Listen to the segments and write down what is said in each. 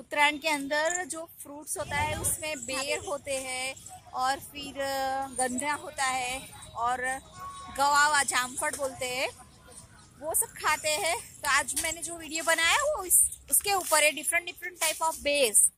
उत्तरायण के अंदर जो फ्रूट्स होता है उसमें बेर होते हैं और फिर गंजा होता है और गवावा जामफट बोलते हैं वो सब खाते हैं। तो आज मैंने जो वीडियो बनाया वो इस, उसके ऊपर है different different type of base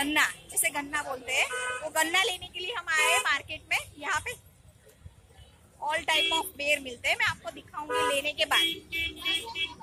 गन्ना, जिसे गन्ना बोलते हैं, वो गन्ना लेने के लिए हम आए हैं मार्केट में, यहाँ पे ऑल टाइप ऑफ़ बेर मिलते हैं, मैं आपको दिखाऊँगी लेने के बाद।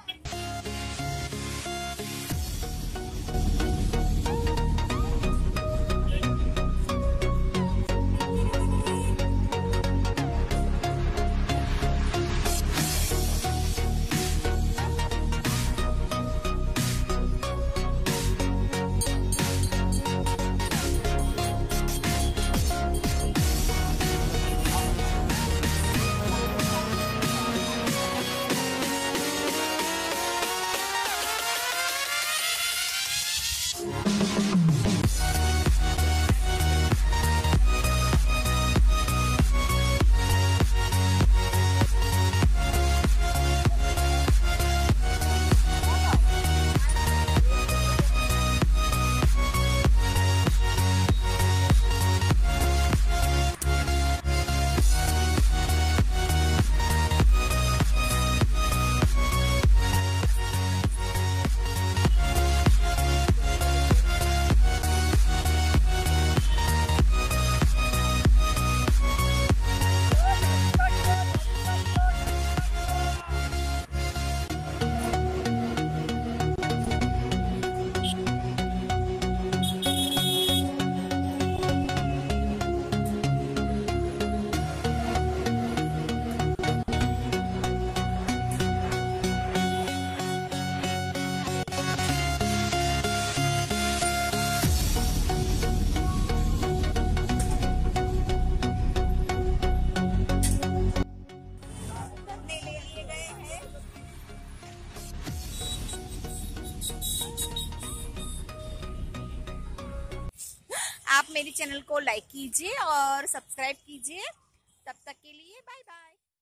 मेरे चैनल को लाइक कीजिए और सब्सक्राइब कीजिए। तब तक के लिए बाय बाय